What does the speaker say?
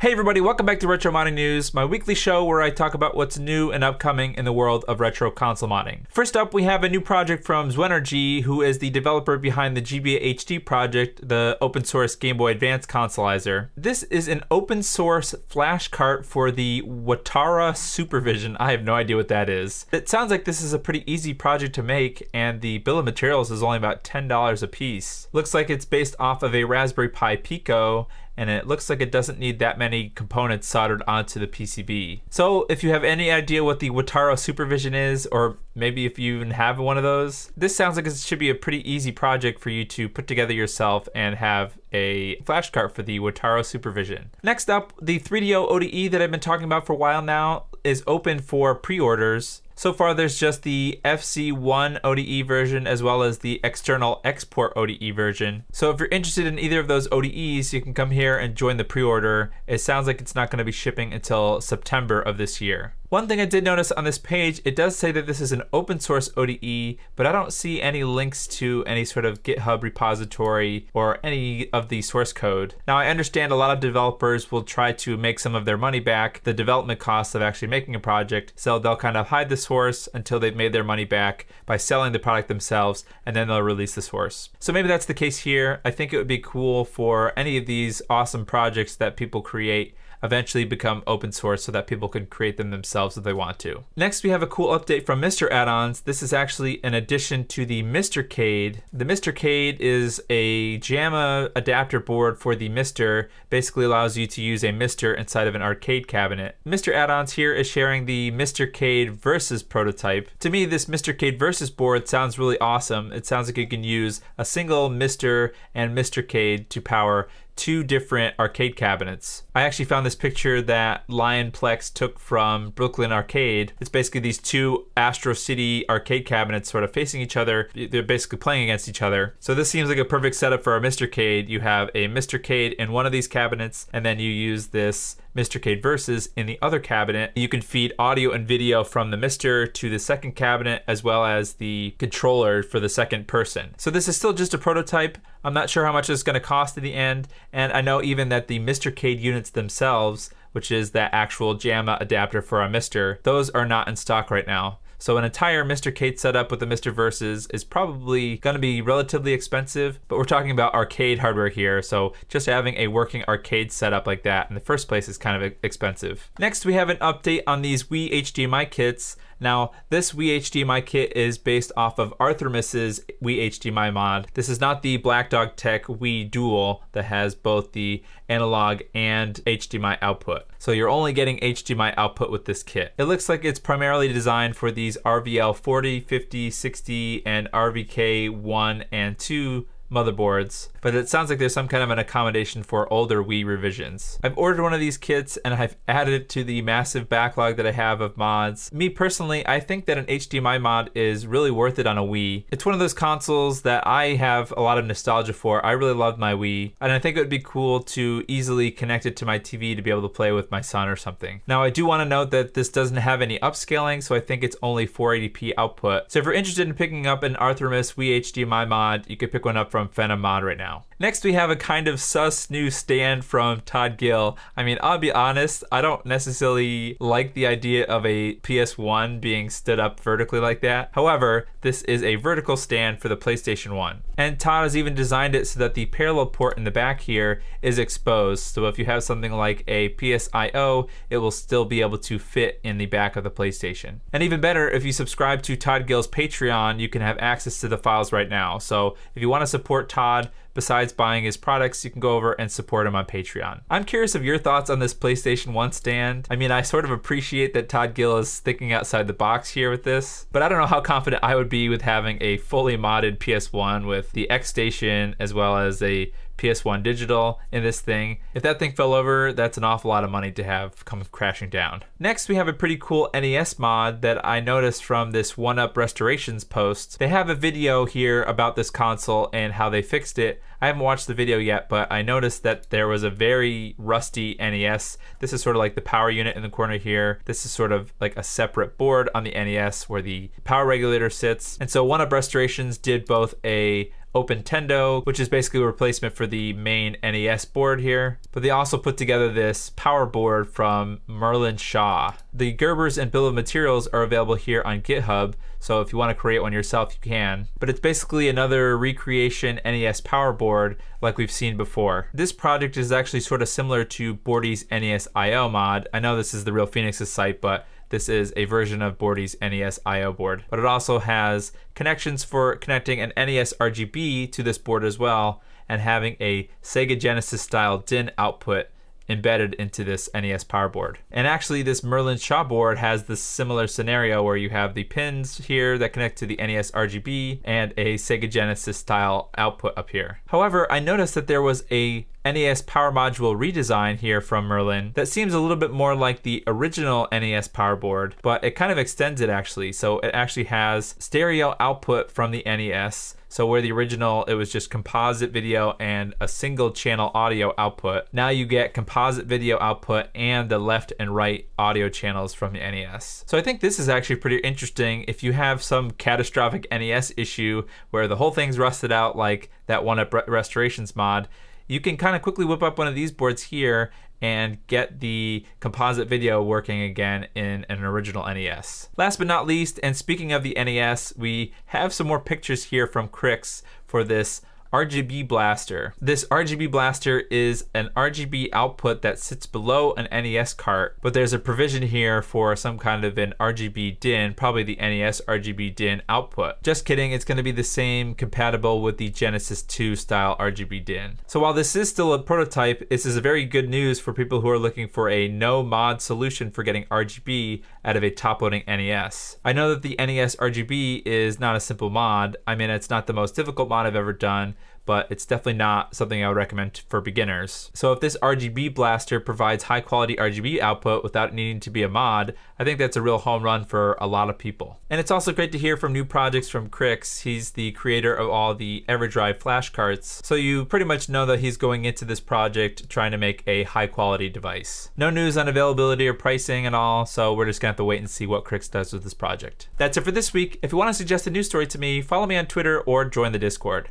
Hey everybody, welcome back to Retro Modding News, my weekly show where I talk about what's new and upcoming in the world of retro console modding. First up, we have a new project from Zwenergy, who is the developer behind the GBA HD project, the open source Game Boy Advance consoleizer. This is an open source flash cart for the Watara Supervision. I have no idea what that is. It sounds like this is a pretty easy project to make, and the bill of materials is only about $10 a piece. Looks like it's based off of a Raspberry Pi Pico, and it looks like it doesn't need that many components soldered onto the PCB. So if you have any idea what the Watara Supervision is, or maybe if you even have one of those, this sounds like it should be a pretty easy project for you to put together yourself and have a flash cart for the Watara Supervision. Next up, the 3DO ODE that I've been talking about for a while now is open for pre-orders. So far, there's just the FC1 ODE version as well as the external export ODE version. So if you're interested in either of those ODEs, you can come here and join the pre-order. It sounds like it's not going to be shipping until September of this year. One thing I did notice on this page, it does say that this is an open source ODE, but I don't see any links to any sort of GitHub repository or any of the source code. Now I understand a lot of developers will try to make some of their money back, the development costs of actually making a project, so they'll kind of hide the source until they've made their money back by selling the product themselves, and then they'll release the source. So maybe that's the case here. I think it would be cool for any of these awesome projects that people create eventually become open source so that people can create them themselves if they want to. Next, we have a cool update from MiSTer Add-ons. This is actually an addition to the Mr. MiSTercade. The Mr. MiSTercade is a JAMMA adapter board for the MiSTer. Basically allows you to use a MiSTer inside of an arcade cabinet. MiSTer Add-ons here is sharing the Mr. MiSTercade Versus prototype. To me, this Mr. MiSTercade Versus board sounds really awesome. It sounds like you can use a single MiSTer and Mr. MiSTercade to power two different arcade cabinets. I actually found this picture that Lionplex took from Brooklyn Arcade. It's basically these two Astro City arcade cabinets sort of facing each other. They're basically playing against each other. So this seems like a perfect setup for a MiSTercade. You have a MiSTercade in one of these cabinets, and then you use this MiSTercade Versus in the other cabinet. You can feed audio and video from the MiSTer to the second cabinet as well as the controller for the second person. So this is still just a prototype. I'm not sure how much it's going to cost in the end, and I know even that the MiSTercade units themselves, which is that actual JAMMA adapter for a MiSTer, those are not in stock right now. So an entire MiSTercade setup with the MiSTer Versus is probably going to be relatively expensive, but we're talking about arcade hardware here, so just having a working arcade setup like that in the first place is kind of expensive. Next, we have an update on these Wii HDMI kits. Now, this Wii HDMI kit is based off of Arthrimus's Wii HDMI mod. This is not the Black Dog Tech Wii Dual that has both the analog and HDMI output. So you're only getting HDMI output with this kit. It looks like it's primarily designed for these RVL 40, 50, 60, and RVK 1 and 2 motherboards, but it sounds like there's some kind of an accommodation for older Wii revisions. I've ordered one of these kits and I've added it to the massive backlog that I have of mods. Me personally, I think that an HDMI mod is really worth it on a Wii. It's one of those consoles that I have a lot of nostalgia for. I really loved my Wii, and I think it would be cool to easily connect it to my TV to be able to play with my son or something. Now, I do want to note that this doesn't have any upscaling, so I think it's only 480p output. So if you're interested in picking up an Arthrimus Wii HDMI mod, you could pick one up from from Phenom Mod right now. Next, we have a kind of sus new stand from Todd Gill. I mean, I'll be honest, I don't necessarily like the idea of a PS1 being stood up vertically like that. However, this is a vertical stand for the PlayStation 1. And Todd has even designed it so that the parallel port in the back here is exposed. So if you have something like a PSIO, it will still be able to fit in the back of the PlayStation. And even better, if you subscribe to Todd Gill's Patreon, you can have access to the files right now. So if you want to support Todd, besides buying his products, you can go over and support him on Patreon. I'm curious of your thoughts on this PlayStation 1 stand. I mean, I sort of appreciate that Todd Gill is thinking outside the box here with this, but I don't know how confident I would be with having a fully modded PS1 with the X Station as well as a PS1 digital in this thing. If that thing fell over, that's an awful lot of money to have come crashing down. Next, we have a pretty cool NES mod that I noticed from this One Up Restorations post. They have a video here about this console and how they fixed it. I haven't watched the video yet, but I noticed that there was a very rusty NES. This is sort of like the power unit in the corner here. This is sort of like a separate board on the NES where the power regulator sits. And so One Up Restorations did both a OpenTendo, which is basically a replacement for the main NES board here. But they also put together this power board from Merlin Shaw. The Gerbers and bill of materials are available here on GitHub, so if you want to create one yourself, you can. But it's basically another recreation NES power board like we've seen before. This project is actually sort of similar to Bordy's NES IO mod. I know this is the real Phoenix's site, but this is a version of Bordy's NES I.O. board, but it also has connections for connecting an NES RGB to this board as well, and having a Sega Genesis style DIN output embedded into this NES power board. And actually this Merlin Shaw board has this similar scenario where you have the pins here that connect to the NES RGB and a Sega Genesis style output up here. However, I noticed that there was a NES Power Module redesign here from Merlin that seems a little bit more like the original NES Power Board, but it kind of extends it actually. So it actually has stereo output from the NES. So where the original, it was just composite video and a single channel audio output. Now you get composite video output and the left and right audio channels from the NES. So I think this is actually pretty interesting if you have some catastrophic NES issue where the whole thing's rusted out like that one at Restorations mod you can kind of quickly whip up one of these boards here and get the composite video working again in an original NES. Last but not least, and speaking of the NES, we have some more pictures here from Krikzz for this RGB blaster. This RGB blaster is an RGB output that sits below an NES cart, but there's a provision here for some kind of an RGB DIN, probably the NES RGB DIN output. Just kidding, it's gonna be the same compatible with the Genesis 2 style RGB DIN. So while this is still a prototype, this is very good news for people who are looking for a no mod solution for getting RGB out of a top-loading NES. I know that the NES RGB is not a simple mod. I mean, it's not the most difficult mod I've ever done, but it's definitely not something I would recommend for beginners. So if this RGB blaster provides high quality RGB output without needing to be a mod, I think that's a real home run for a lot of people. And it's also great to hear from new projects from Krikzz. He's the creator of all the EverDrive flash carts, so you pretty much know that he's going into this project trying to make a high quality device. No news on availability or pricing and all, so we're just gonna have to wait and see what Krikzz does with this project. That's it for this week. If you want to suggest a news story to me, follow me on Twitter or join the Discord.